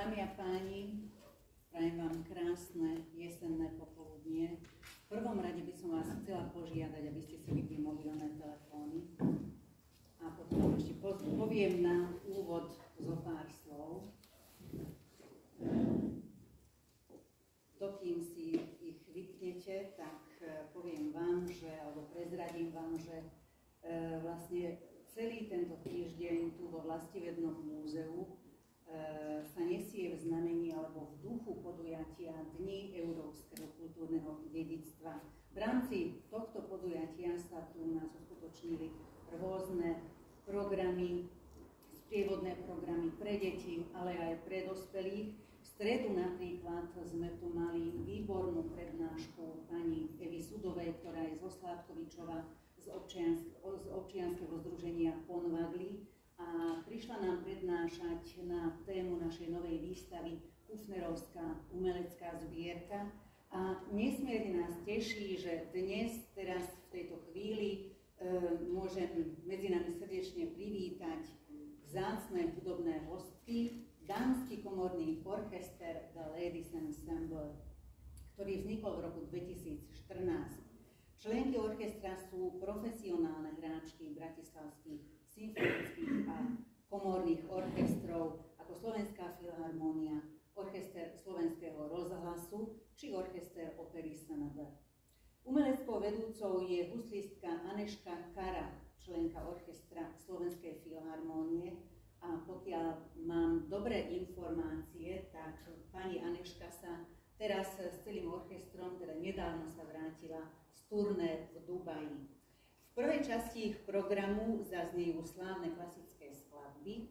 Dámy a páni, prajem vám krásne jesenné popoludnie. V prvom rade by som vás chcela požiadať, aby ste si vypli mobilné telefóny. A potom ešte poviem na úvod zo pár slov. Dokým si ich vypnete, tak eh, poviem vám, že, alebo prezradím vám, že e, vlastne celý tento týždeň tu vo Vlastivednom múzeu sa nesie v znamení alebo v duchu podujatia Dní európskeho kultúrneho dedictva. V rámci tohto podujatia sa tu u nás uskutočnili rôzne programy, sprievodné programy pre deti, ale aj pre dospelých. V stredu napríklad sme tu mali výbornú prednášku pani Evy Sudovej, ktorá je zo Slávkovičova z, občiansk- z občianskeho združenia Ponvadli a prišla nám prednášať na tému našej novej výstavy Kufnerovská umelecká zbierka. A nesmierne nás teší, že dnes, teraz v tejto chvíli, e, môžem medzi nami srdečne privítať vzácne hudobné hostky, Dánsky komorný orchester The Ladies Ensemble, ktorý vznikol v roku 2014. Členky orchestra sú profesionálne hráčky bratislavských symfonických a komorných orchestrov ako Slovenská filharmónia, Orchester slovenského rozhlasu či Orchester opery SNB. Umeleckou vedúcou je huslistka Aneška Kara, členka orchestra Slovenskej filharmónie a pokiaľ mám dobré informácie, tak pani Aneška sa teraz s celým orchestrom, teda nedávno sa vrátila z turné v Dubaji. Prvej časti ich programu zaznejú slávne klasické skladby,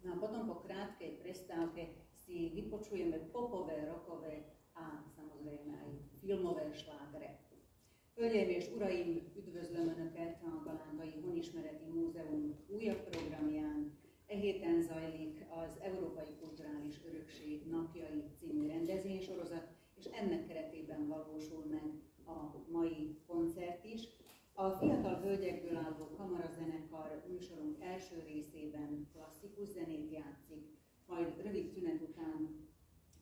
no a potom po krátkej prestávke si vypočujeme popové, rokové a samozrejme aj filmové slágre. Hölgyeim uraim, üdvözlöm Önöket a Galándai Honismereti Múzeum újabb programján. E héten zajlik az Európai Kulturális Örökség Napjai című rendezvénysorozat, és ennek keretében valósul meg a mai koncert is. A fiatal hölgyekből álló kamarazenekar műsorunk első részében klasszikus zenét játszik, majd rövid tünet után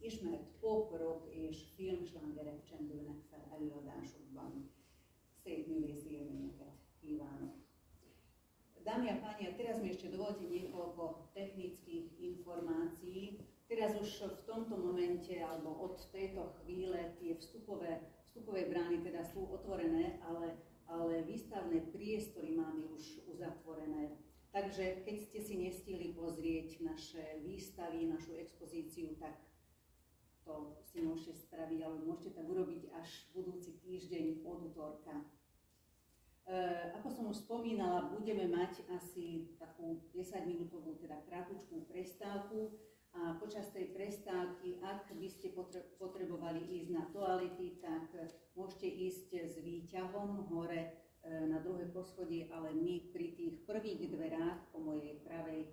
ismert pop, rock és filmslangerek csendülnek fel előadásokban. Szép művészi élményeket kívánok! Dámy a páni, a teraz mi ešte dovolte niekoľko technických informácií. Teraz už v tomto momente, alebo od tejto chvíle, tie vstupové, vstupové brány teda sú otvorené, ale ale výstavné priestory máme už uzatvorené. Takže keď ste si nestihli pozrieť naše výstavy, našu expozíciu, tak to si môžete spraviť, alebo môžete tak urobiť až budúci týždeň od útorka. E, ako som už spomínala, budeme mať asi takú 10-minútovú, teda krátku prestávku a počas tej prestávky, ak by ste potrebovali ísť na toalety, tak môžete ísť s výťahom hore e, na druhé poschodie, ale my pri tých prvých dverách po mojej pravej e,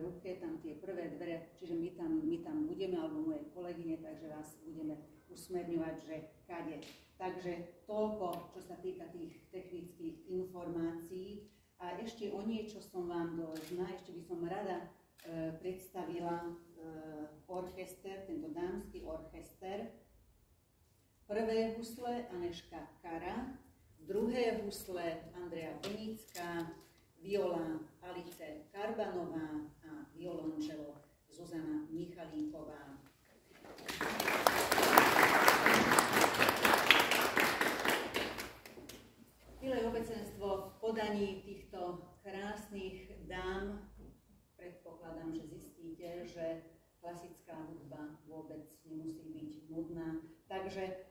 ruke, tam tie prvé dvere, čiže my tam, my tam budeme, alebo moje kolegyne, takže vás budeme usmerňovať, že kade. Takže toľko, čo sa týka tých technických informácií. A ešte o niečo som vám dlžná, ešte by som rada predstavila e, orchester, tento dámsky orchester, Prvé husle Aneška Kara, druhé husle Andrea Benická, viola Alice Karbanová a violončelo Zuzana Michalínková. Milé obecenstvo, v podaní týchto krásnych dám predpokladám, že zistíte, že klasická hudba vôbec nemusí byť nudná. Takže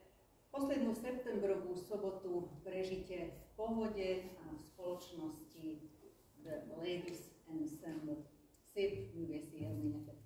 Poslednú septembrovú sobotu prežite v pohode a v spoločnosti The Ladies Ensemble. Művészi élményeket kívánok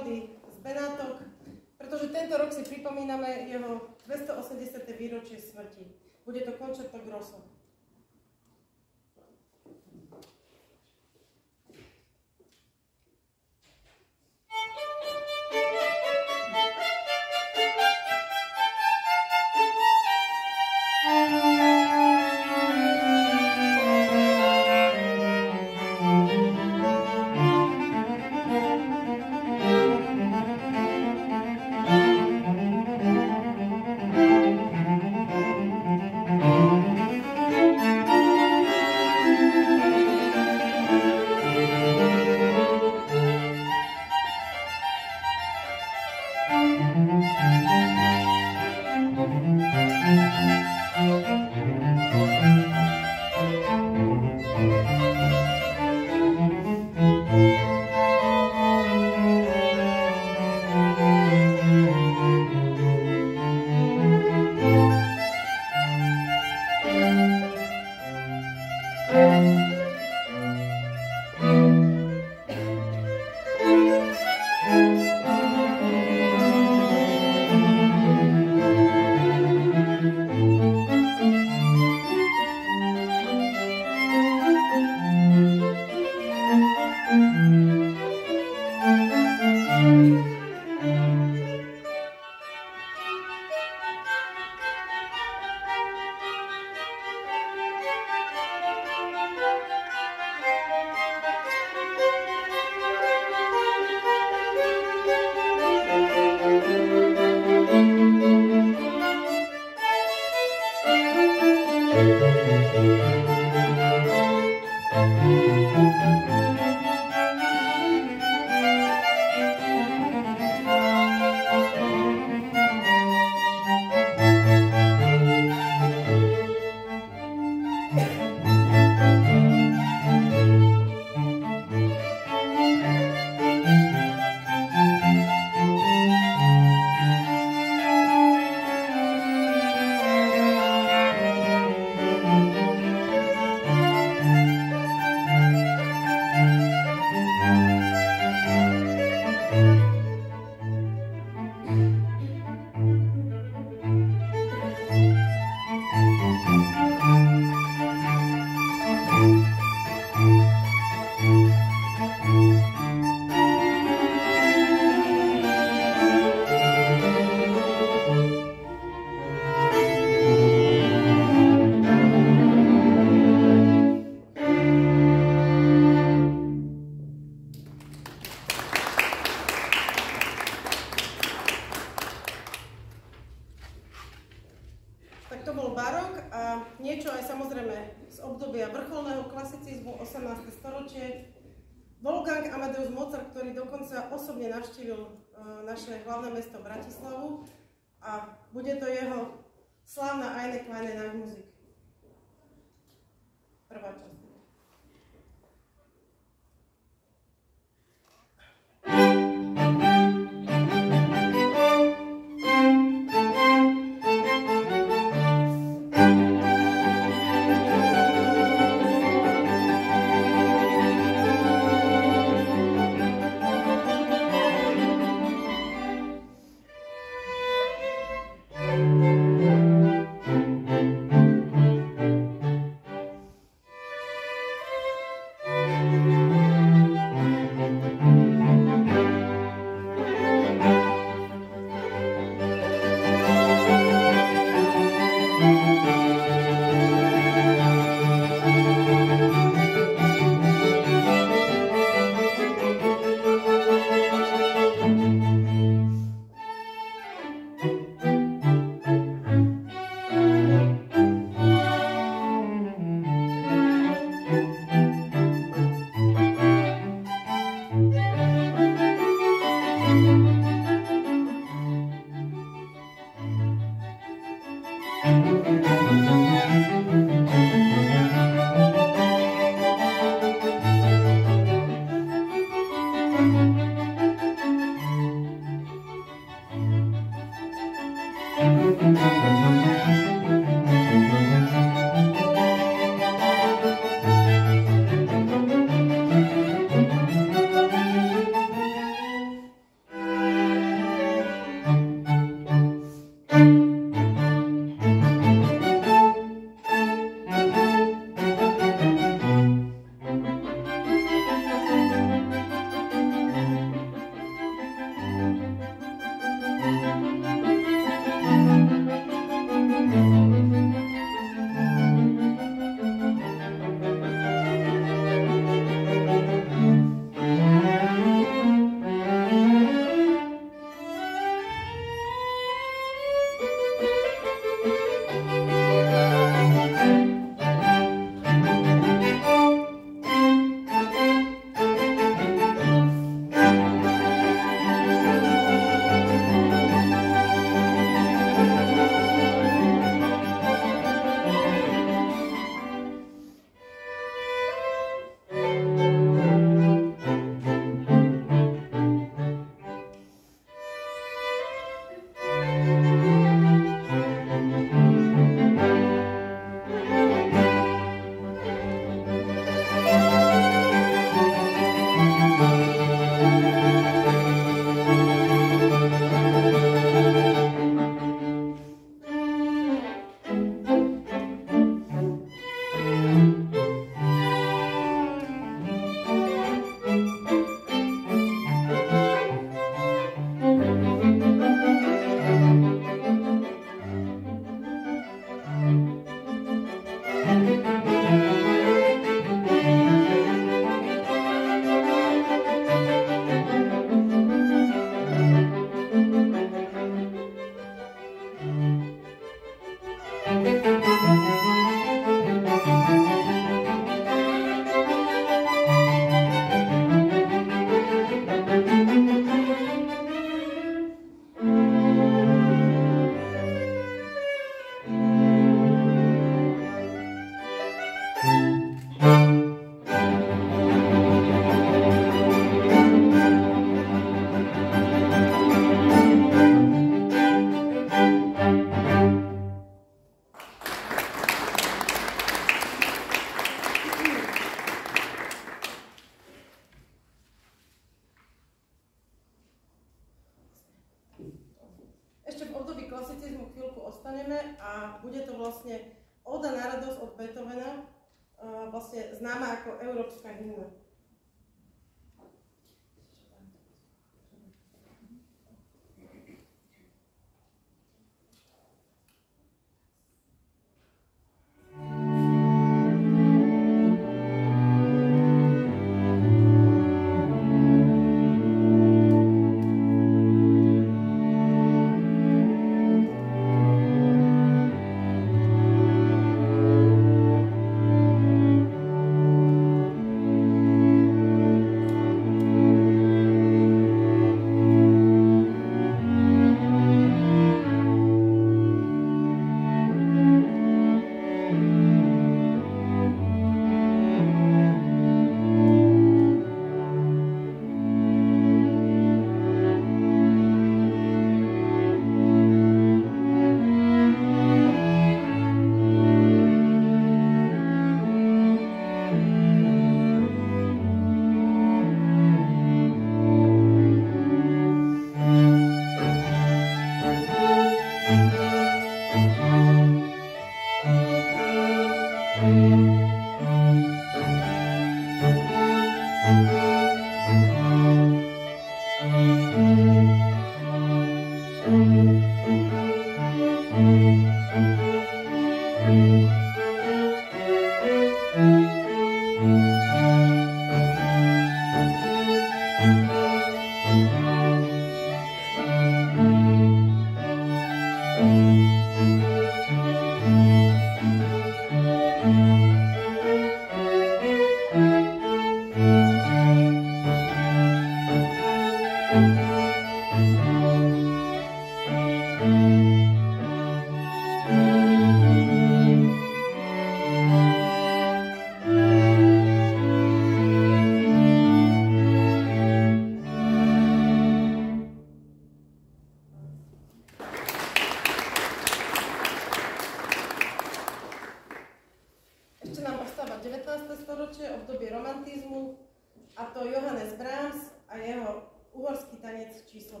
Číslo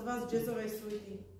2 z jazzovej suity.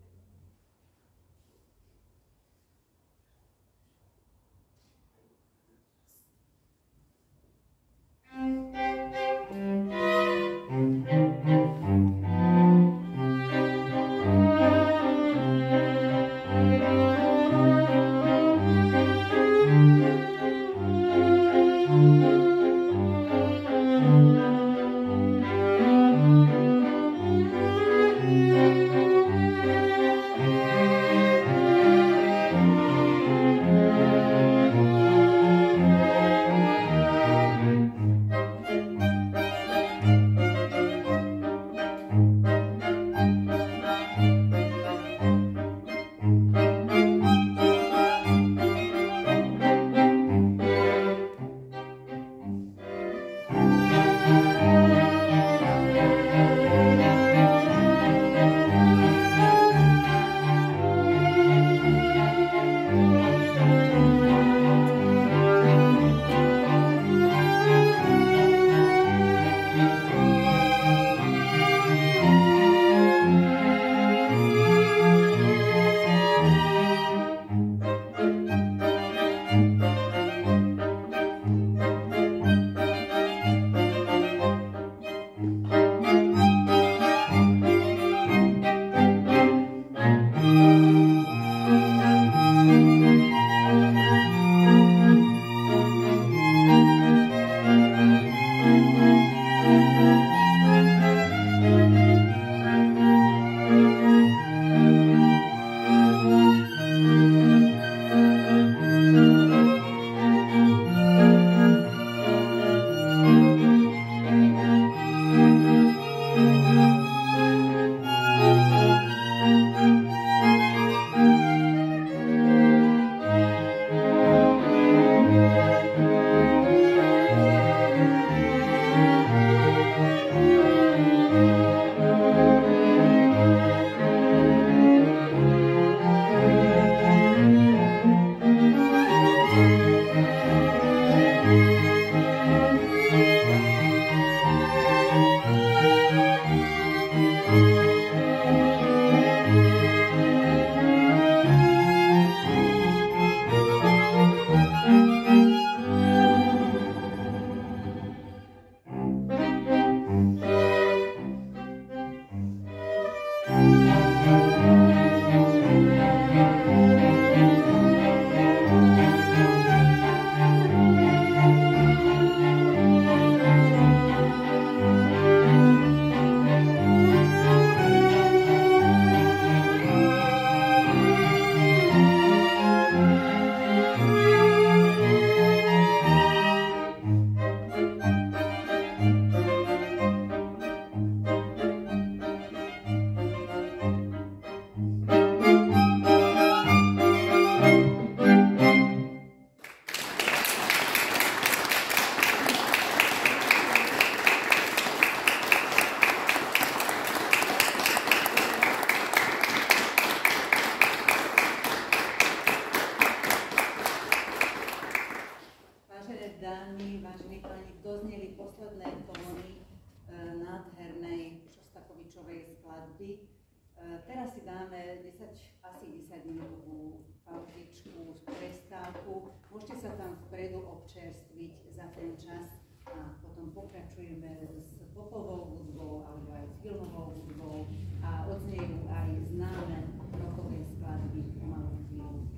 10 minútovú pauzičku, prestávku. Môžete sa tam vpredu občerstviť za ten čas a potom pokračujeme s popovou hudbou alebo aj s filmovou hudbou a odznejú aj známe rokové skladby pomalú chvíľu.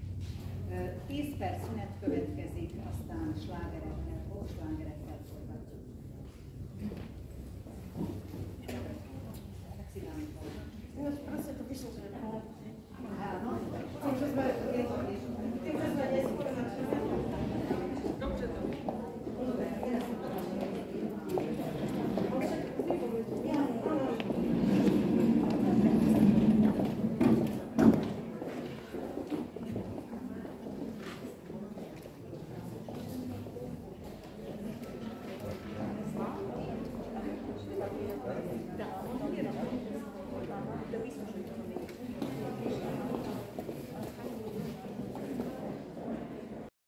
Tízper szünet következik, aztán slágerekkel, popslágerekkel Thank you.